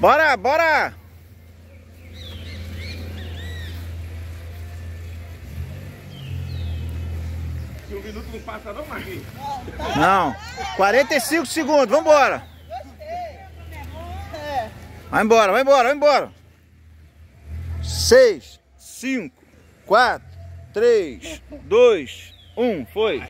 Bora, bora! Se um minuto não passa não, Marquinhos? Não. 45 segundos, vambora. Vai embora, vai embora, vai embora. 6, 5, 4, 3, 2, 1, foi.